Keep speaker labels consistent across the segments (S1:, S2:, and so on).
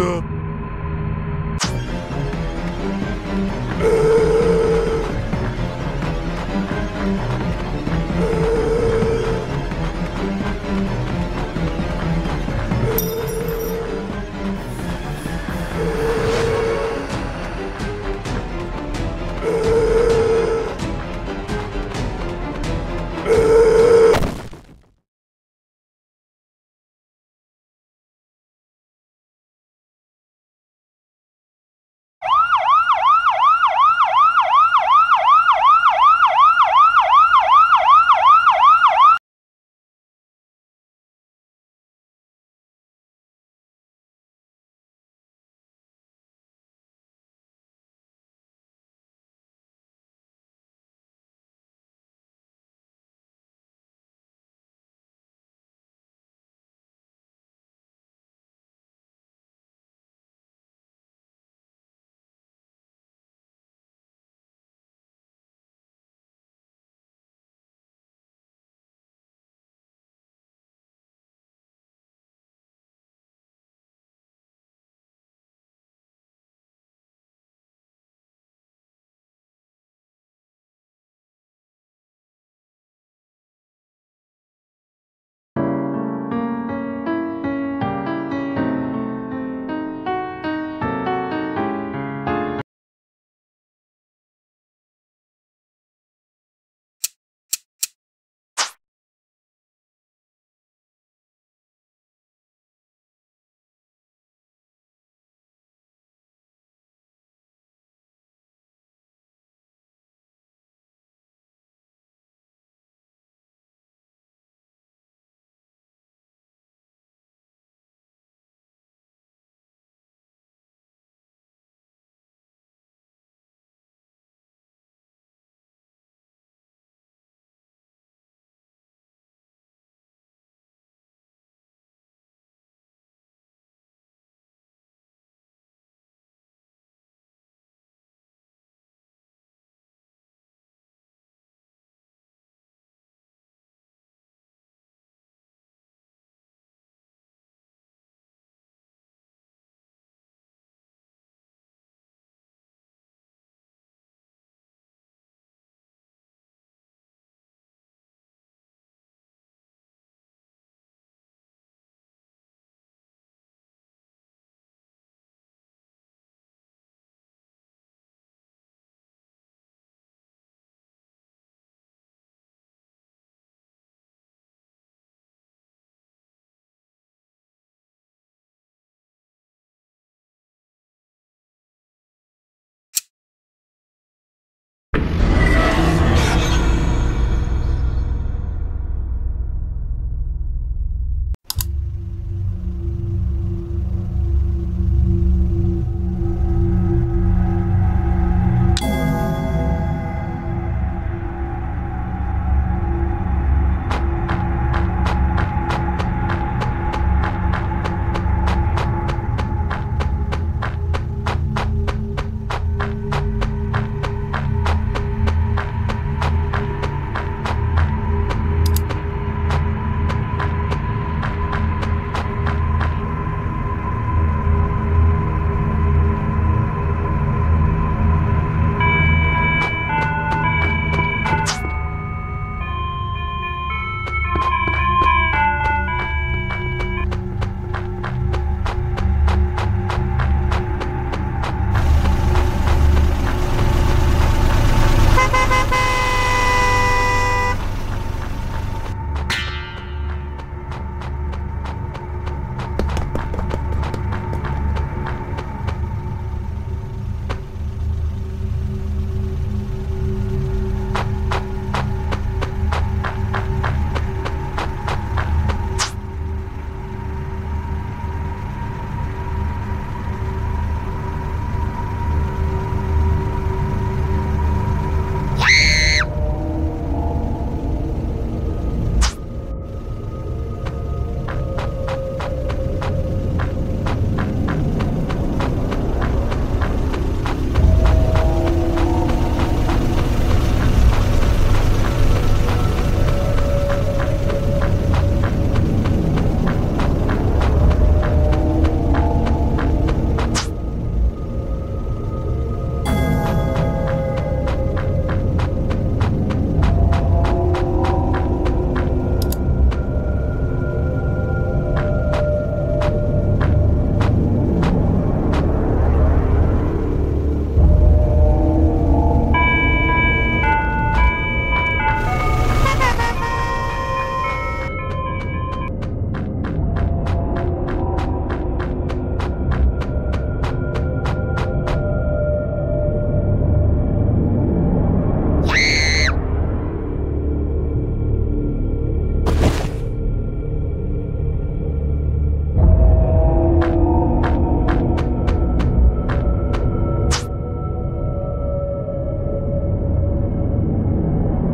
S1: 見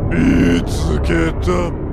S1: 見つけた。